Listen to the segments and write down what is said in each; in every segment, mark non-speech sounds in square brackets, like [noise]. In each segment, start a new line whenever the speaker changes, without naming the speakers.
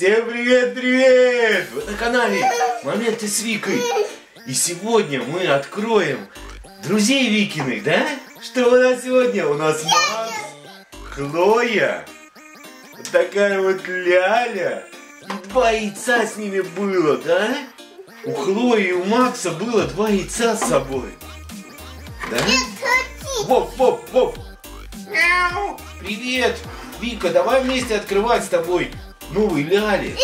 Всем привет-привет! Вы на канале Моменты с Викой. И сегодня мы откроем друзей Викиных, да? Что у нас сегодня? У нас Макс, Хлоя, вот такая вот Ляля. И два яйца с ними было, да? У Хлои и у Макса было два яйца с собой. Да? Воп, воп, воп. Привет, Вика, давай вместе открывать с тобой новый Ляли.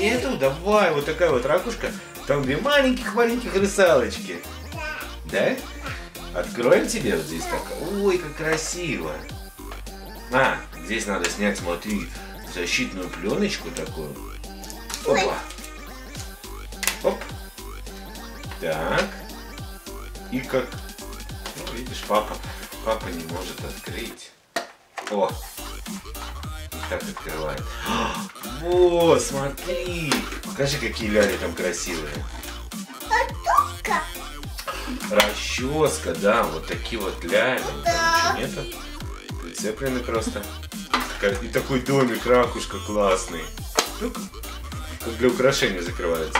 Эту? Давай, вот такая вот ракушка. Там две маленьких-маленьких русалочки. Да? Откроем тебе вот здесь так. Ой, как красиво. А, здесь надо снять, смотри, защитную пленочку такую. Опа. Оп. Так. И как... Ну, видишь, папа, папа не может открыть. О, как открывает. О, смотри! Покажи, какие ляли там красивые. Расческа, да, вот такие вот ляли. Там ничего нету. Прицеплены просто. И такой домик, ракушка классный. Как для украшения закрывается.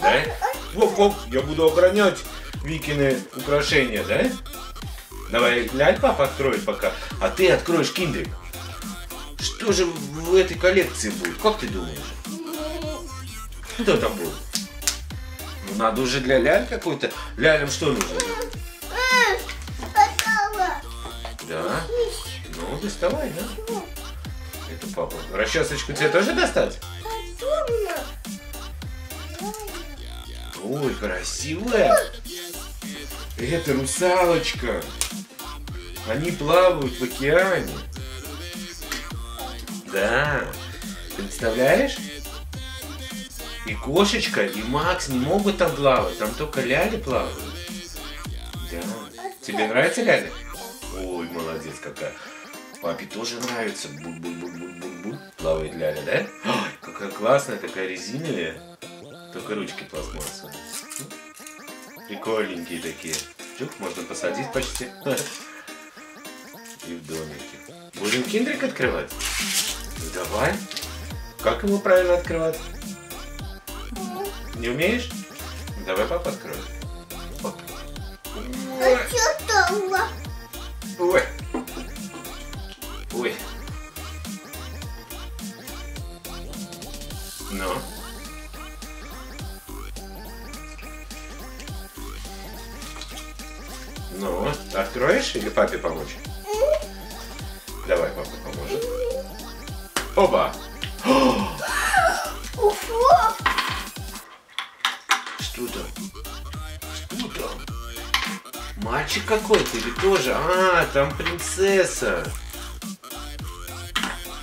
Да? Воп, воп, я буду охранять Викины украшения, да? Давай, ляль папа откроет пока, а ты откроешь киндрик. Что же в этой коллекции будет? Как ты думаешь? Кто там будет? Ну, надо уже для ляль какой-то. Лялям что нужно? Да? Ну, доставай, да? Это папа. Расчесочку тебе тоже достать? Ой, красивая. Это русалочка. Они плавают в океане. Да. Представляешь? И кошечка, и Макс не могут там плавать. Там только ляли плавают. Да. Тебе нравится ляля? Ой, молодец какая. Папе тоже нравится. Буль-буль-буль-буль-буль. Плавает ляля, да? Ой, какая классная, такая резиновая. Только ручки пластмассовые. Прикольненькие такие. Чук, можно посадить почти. [laughs] И в домике. Будем киндрик открывать? Давай. Как его правильно открывать? Не умеешь? Давай папа откроет.
А что там?
Ой. Ой. Ну. Ну, откроешь или папе помочь? Давай, папа поможет. Оба!
Уфу! [gasps]
Что там? Что там? Мальчик какой-то или тоже? А, там принцесса.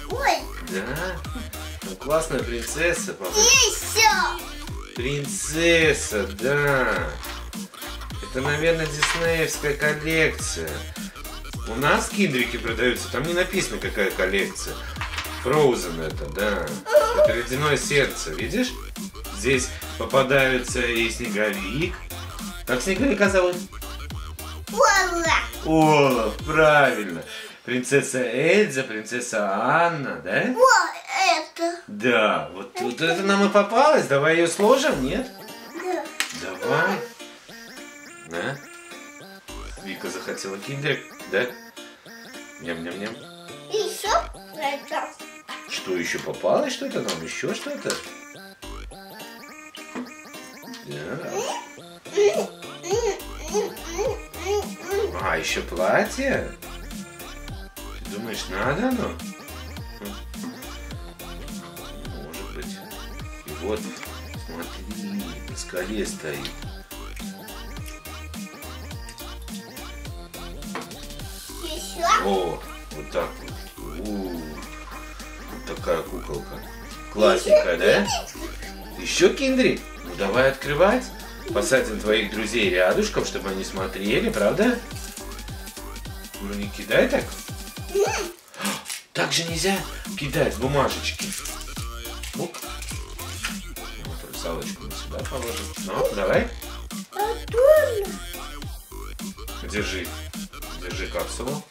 Ой,
Да? Там классная принцесса, папа.
еще!
Принцесса, да. Это, наверное, диснеевская коллекция. У нас киндрики продаются, там не написано, какая коллекция. Frozen это, да. Это ледяное сердце, видишь? Здесь попадаются и снеговик. Как снеговика зовут?
Ура!
Олаф, правильно. Принцесса Эльза, принцесса Анна, да?
Вот это!
Да, вот, вот это нам и попалось. Давай ее сложим, нет?
Да.
Давай. На. Вика захотела киндерик, да? Ням-ням-ням.
Еще это.
Что еще попалось что-то нам? Еще что-то? Да. А, еще платье? Ты думаешь, надо оно? Может быть. И вот, смотри, на скале стоит.
Еще?
О, вот так вот. Такая куколка. Классненькая, да? Еще киндри? Ну давай открывать. Посадим твоих друзей рядышком, чтобы они смотрели, правда? Ну не кидай так. [gasps] Так же нельзя кидать бумажечки. Бук. Вот русалочку сюда положим. Ну, давай. Держи. Держи капсулу.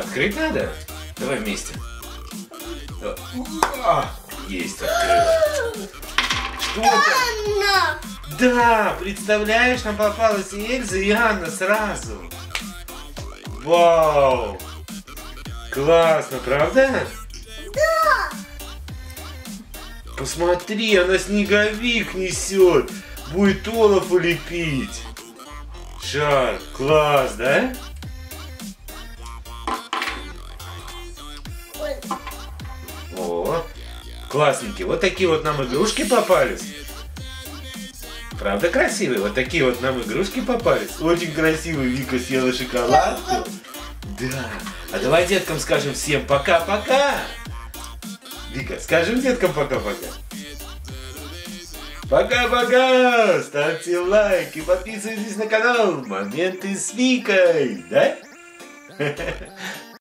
Открыть надо? Давай вместе. А, есть, открыла. Что это?
Анна!
Да, представляешь, нам попалась и Эльза, и Анна сразу. Вау! Классно, правда?
Да!
Посмотри, она снеговик несет. Будет Олафу лепить. Шар, класс, да? Классненькие. Вот такие вот нам игрушки попались. Правда красивые? Вот такие вот нам игрушки попались. Очень красивые. Вика съела шоколадку. Да. А давай деткам скажем всем пока-пока. Вика, скажем деткам пока-пока. Пока-пока! Ставьте лайк и подписывайтесь на канал Моменты с Викой, да? [laughs]